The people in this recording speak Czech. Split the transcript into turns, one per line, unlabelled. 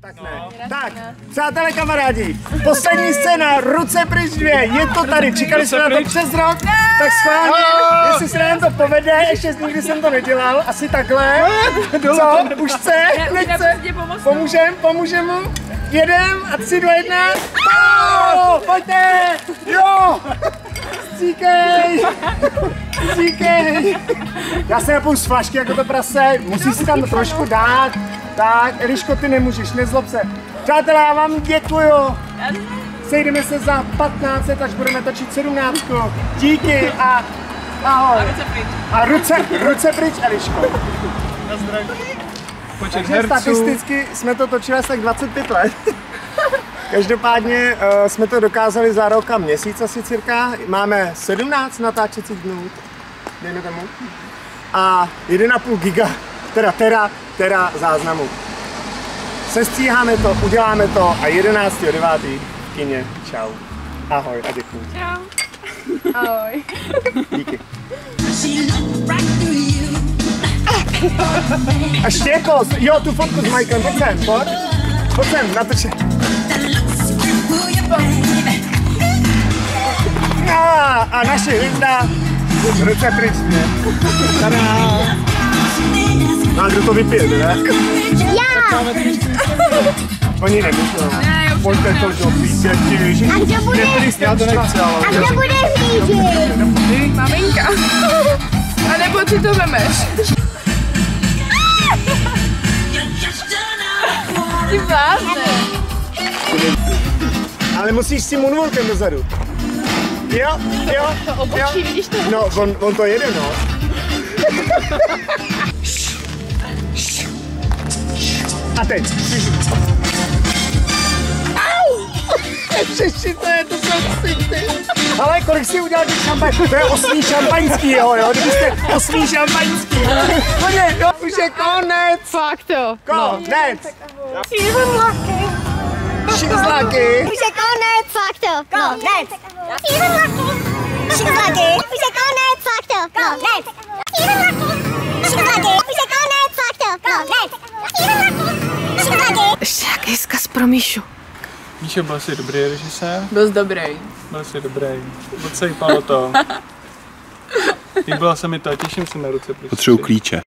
Tak ne. Tak, přátelé kamarádi, poslední scéna, ruce pryč dvě, je to tady, čekali jsme na to přes rok, tak schválně, jestli se nám to povede, ještě nikdy jsem to nedělal, asi takhle, co, už chce, nechce, pomůžem, pomůžem mu, jedem a tři, dva, jedna, oh, pojďte, jo, Stříkej! Stříkej! Já se napiju z flašky jako to prase, musíš si tam trošku dát. Tak, Eliško, ty nemůžeš, nezlob se. Přátelé, já vám děkuju. Sejdeme se za 15 let, až budeme točit 17. Díky a ahoj. A ruce, ruce pryč, Eliško.
Počet
Takže
herců.
statisticky jsme to točili asi tak 25 let. Každopádně uh, jsme to dokázali za rok a měsíc asi cirka. Máme 17 natáčecích dnů, dejme tomu. A 1,5 giga, teda tera, tera záznamu. Sestříháme to, uděláme to a 11.9. v kině. Čau. Ahoj a děkuji.
Čau. Ahoj.
Díky. A štěko, jo, tu fotku s Mikem, pojď sem, pojď. Pojď sem, natočit. A, a naše hvězda, ruce pryč, ne? Tada. No a kdo to vypije, ne?
Já!
Oni nemůžou.
Ne,
Pojďte to do pítěti.
A kdo bude,
Já to nechci, ale...
a kdo bude řídit?
Maminka. A nebo ty to vemeš. Ty blázne.
Ale musíš si moonwalkem dozadu. Jo, jo,
Obočí, vidíš to?
No, on, on to jede, no. A teď. Au! Přeši, to je, to city. Ale kolik si udělal těch šampaň? To je osmý šampaňský, jo, jo, kdybyste osmý šampaňský. Pojď, jo, už je konec.
Fakt jo.
Konec. Even lucky. She's lucky. Už je konec, fakt to. Konec. Even lucky. She's lucky.
Ještě nějaký zkaz pro Míšu.
Míšo, byl jsi dobrý režisér?
Byl jsi dobrý.
Byl jsi dobrý. Odsejpalo to. Líbilo se mi to, těším se na ruce.
Potřebuji klíče.